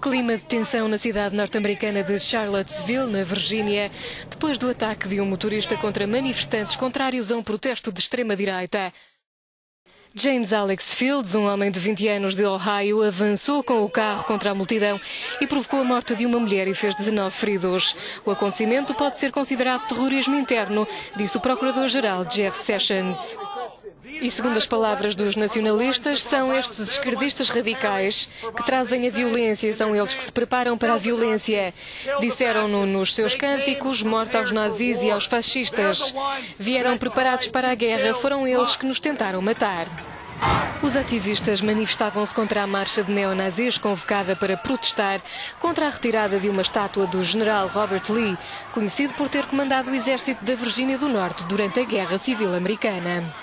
Clima de tensão na cidade norte-americana de Charlottesville, na Virgínia, depois do ataque de um motorista contra manifestantes contrários a um protesto de extrema-direita. James Alex Fields, um homem de 20 anos de Ohio, avançou com o carro contra a multidão e provocou a morte de uma mulher e fez 19 feridos. O acontecimento pode ser considerado terrorismo interno, disse o procurador-geral Jeff Sessions. E segundo as palavras dos nacionalistas, são estes esquerdistas radicais que trazem a violência, são eles que se preparam para a violência. Disseram-no nos seus cânticos, morte aos nazis e aos fascistas. Vieram preparados para a guerra, foram eles que nos tentaram matar. Os ativistas manifestavam-se contra a marcha de neonazis convocada para protestar contra a retirada de uma estátua do general Robert Lee, conhecido por ter comandado o exército da Virgínia do Norte durante a Guerra Civil Americana.